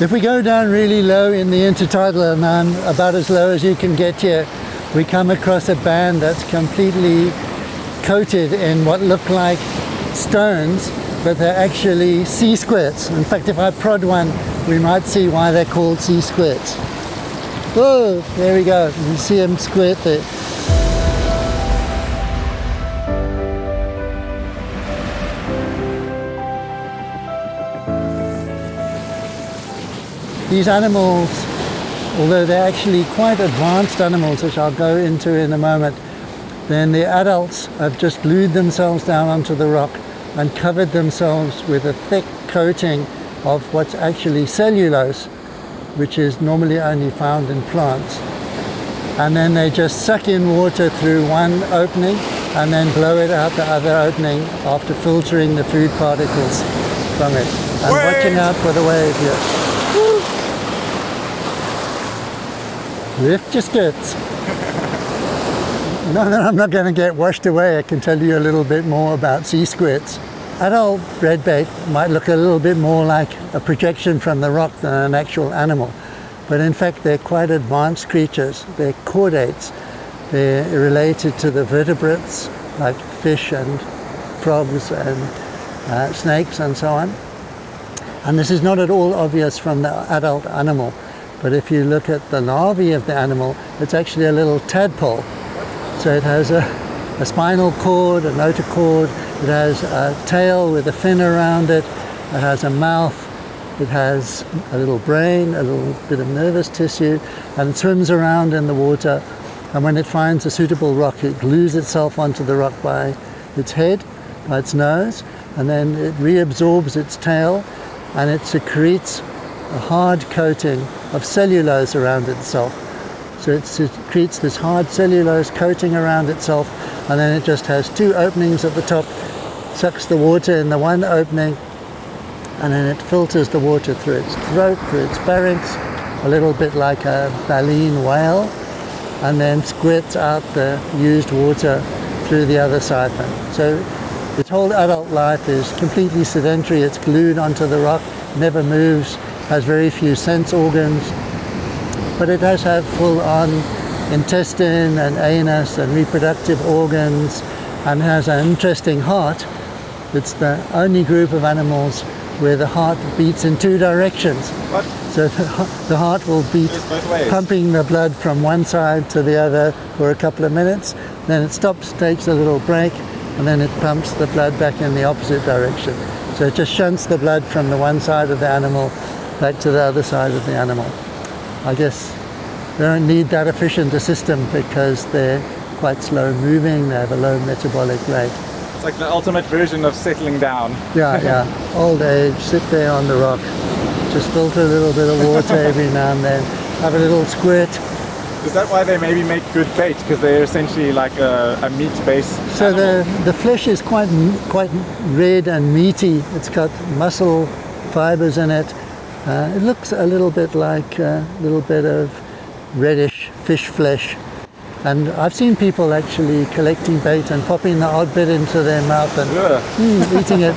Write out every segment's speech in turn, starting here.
If we go down really low in the intertidal Annan, about as low as you can get here, we come across a band that's completely coated in what look like stones, but they're actually sea squirts. In fact, if I prod one, we might see why they're called sea squirts. Oh, there we go. You see them squirt there. These animals, although they're actually quite advanced animals, which I'll go into in a moment, then the adults have just glued themselves down onto the rock and covered themselves with a thick coating of what's actually cellulose, which is normally only found in plants. And then they just suck in water through one opening and then blow it out the other opening after filtering the food particles from it. And wave. watching out for the wave here. Lift your skirts. no, no, I'm not going to get washed away. I can tell you a little bit more about sea squirts. Adult redbait might look a little bit more like a projection from the rock than an actual animal. But in fact, they're quite advanced creatures. They're chordates. They're related to the vertebrates, like fish and frogs and uh, snakes and so on. And this is not at all obvious from the adult animal. But if you look at the larvae of the animal, it's actually a little tadpole. So it has a, a spinal cord, a notochord, it has a tail with a fin around it, it has a mouth, it has a little brain, a little bit of nervous tissue, and it swims around in the water. And when it finds a suitable rock, it glues itself onto the rock by its head, by its nose, and then it reabsorbs its tail and it secretes a hard coating of cellulose around itself. So it creates this hard cellulose coating around itself and then it just has two openings at the top, sucks the water in the one opening and then it filters the water through its throat, through its pharynx, a little bit like a baleen whale and then squirts out the used water through the other siphon. So its whole adult life is completely sedentary, it's glued onto the rock, never moves, has very few sense organs, but it does have full-on intestine and anus and reproductive organs and has an interesting heart. It's the only group of animals where the heart beats in two directions. What? So the, the heart will beat pumping the blood from one side to the other for a couple of minutes, then it stops, takes a little break, and then it pumps the blood back in the opposite direction. So it just shunts the blood from the one side of the animal back to the other side of the animal. I guess they don't need that efficient a system because they're quite slow moving, they have a low metabolic rate. It's like the ultimate version of settling down. Yeah, yeah. Old age, sit there on the rock, just filter a little bit of water every now and then, have a little squirt. Is that why they maybe make good bait? Because they're essentially like a, a meat base. So the, the flesh is quite quite red and meaty. It's got muscle fibers in it uh, it looks a little bit like a little bit of reddish fish flesh. And I've seen people actually collecting bait and popping the odd bit into their mouth and mm, eating it.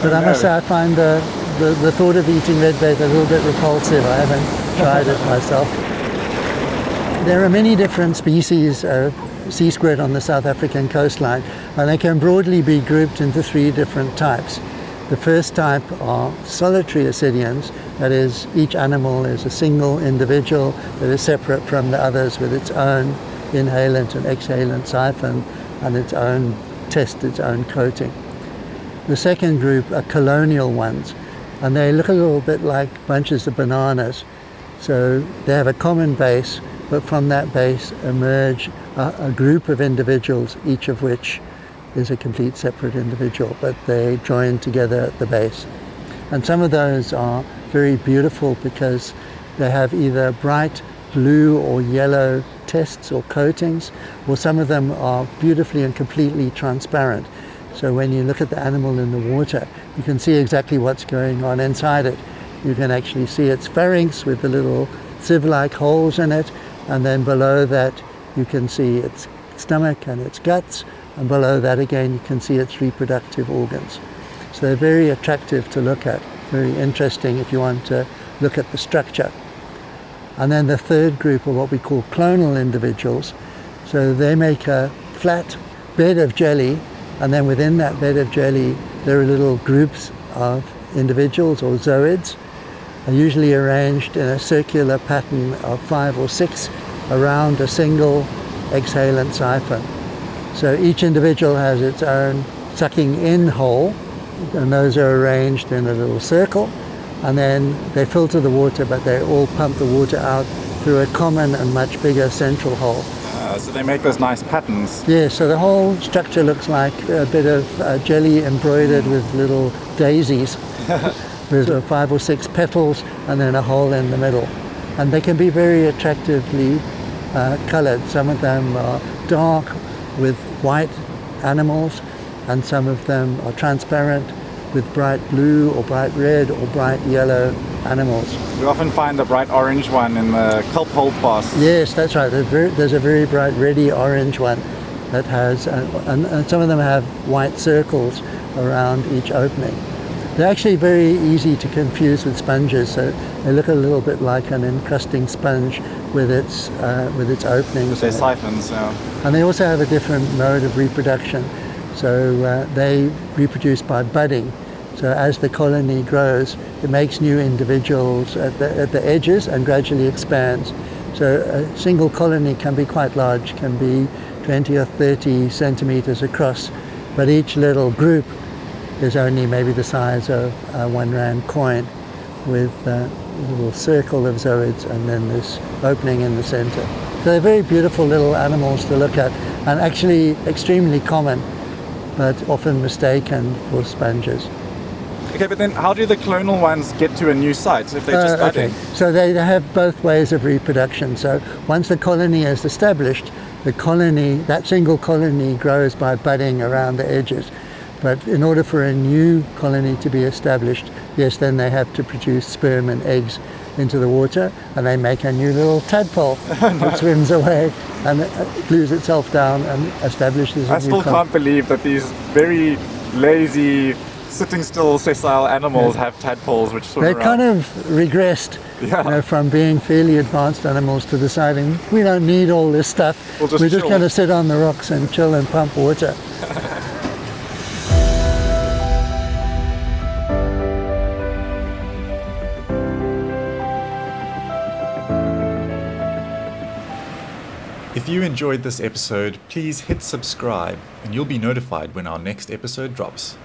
But I must say I find the, the, the thought of eating red bait a little bit repulsive. I haven't tried it myself. There are many different species of sea squirt on the South African coastline and they can broadly be grouped into three different types. The first type are solitary ascidians, that is, each animal is a single individual that is separate from the others with its own inhalant and exhalant siphon and its own test, its own coating. The second group are colonial ones, and they look a little bit like bunches of bananas. So they have a common base, but from that base emerge a, a group of individuals, each of which is a complete separate individual, but they join together at the base. And some of those are very beautiful because they have either bright blue or yellow tests or coatings, or some of them are beautifully and completely transparent. So when you look at the animal in the water, you can see exactly what's going on inside it. You can actually see its pharynx with the little sieve-like holes in it, and then below that you can see its stomach and its guts, and below that again you can see its reproductive organs. So they're very attractive to look at, very interesting if you want to look at the structure. And then the third group are what we call clonal individuals. So they make a flat bed of jelly, and then within that bed of jelly, there are little groups of individuals or zooids, are uh, usually arranged in a circular pattern of five or six around a single exhalant siphon. So each individual has its own sucking in hole, and those are arranged in a little circle, and then they filter the water, but they all pump the water out through a common and much bigger central hole. Uh, so they make those nice patterns. Yeah, so the whole structure looks like a bit of uh, jelly embroidered with little daisies. with uh, five or six petals and then a hole in the middle. And they can be very attractively uh, colored. Some of them are dark with white animals and some of them are transparent with bright blue or bright red or bright yellow animals. We often find the bright orange one in the kelp holdfasts. Yes, that's right. There's, very, there's a very bright reddy orange one that has, uh, and, and some of them have white circles around each opening. They're actually very easy to confuse with sponges, so they look a little bit like an encrusting sponge with its uh, with its openings. With their siphons, yeah. And they also have a different mode of reproduction. So uh, they reproduce by budding. So as the colony grows, it makes new individuals at the, at the edges and gradually expands. So a single colony can be quite large, can be 20 or 30 centimeters across, but each little group is only maybe the size of a one rand coin with a little circle of zooids and then this opening in the center. So they're very beautiful little animals to look at and actually extremely common but often mistaken for sponges. Okay, but then how do the clonal ones get to a new site if they're just Uh, okay. budding? So they have both ways of reproduction. So once the colony is established, the colony, that single colony grows by budding around the edges. But in order for a new colony to be established, yes, then they have to produce sperm and eggs into the water and they make a new little tadpole that swims away and it uh, glues itself down and establishes a I new still can't believe that these very lazy, sitting still, sessile animals have tadpoles which swim They around. kind of regressed Yeah. you know, from being fairly advanced animals to deciding we don't need all this stuff. We'll just We're just chill." going to sit on the rocks and chill and pump water. If you enjoyed this episode, please hit subscribe and you'll be notified when our next episode drops.